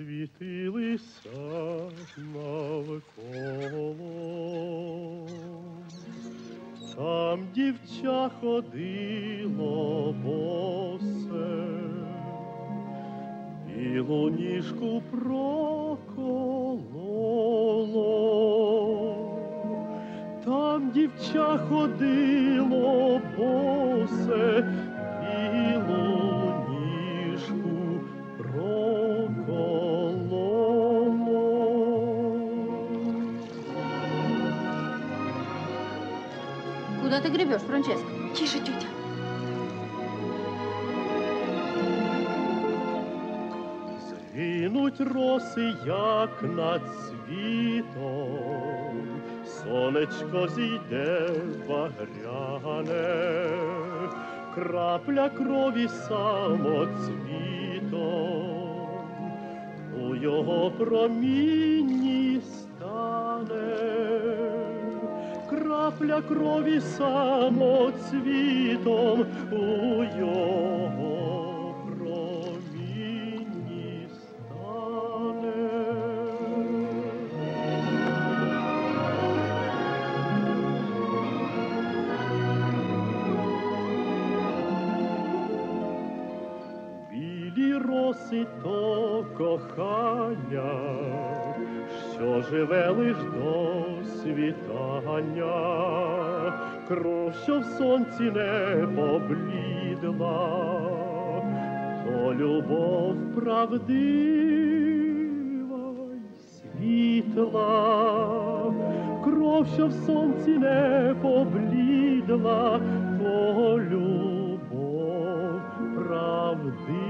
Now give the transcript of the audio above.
світилися навколо. Там дівча ходило босе, білу ніжку прокололо. Там дівча ходило босе, Куда ты гребешь, Франческо? Тише, тетя. Згинуть роси, як над світом, сонечко зійде багряне, крапля крові самоцвітом, у його промінні стане, крапля крові самоцвітом у його промінні стане. Білі роси то кохання, що живе лиш до світання, кров, що в сонці не поблідла, то любов правдива й світла, кров, що в сонці не поблідла, то любов правдива.